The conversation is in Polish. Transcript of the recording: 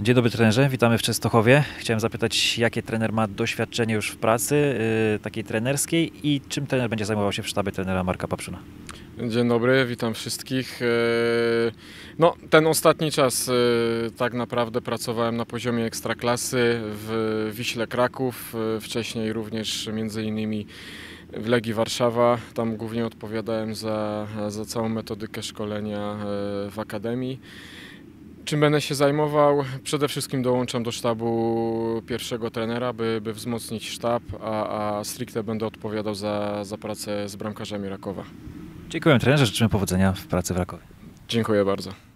Dzień dobry trenerze, witamy w Częstochowie. Chciałem zapytać, jakie trener ma doświadczenie już w pracy yy, takiej trenerskiej i czym trener będzie zajmował się w sztabie trenera Marka Papszuna? Dzień dobry, witam wszystkich. E, No, ten ostatni czas e, tak naprawdę pracowałem na poziomie ekstraklasy w Wiśle Kraków, e, wcześniej również między innymi w Legii Warszawa. Tam głównie odpowiadałem za, za całą metodykę szkolenia w akademii. Czym będę się zajmował? Przede wszystkim dołączam do sztabu pierwszego trenera, by, by wzmocnić sztab, a, a stricte będę odpowiadał za, za pracę z bramkarzami Rakowa. Dziękuję trenerze, życzymy powodzenia w pracy w Rakowie. Dziękuję bardzo.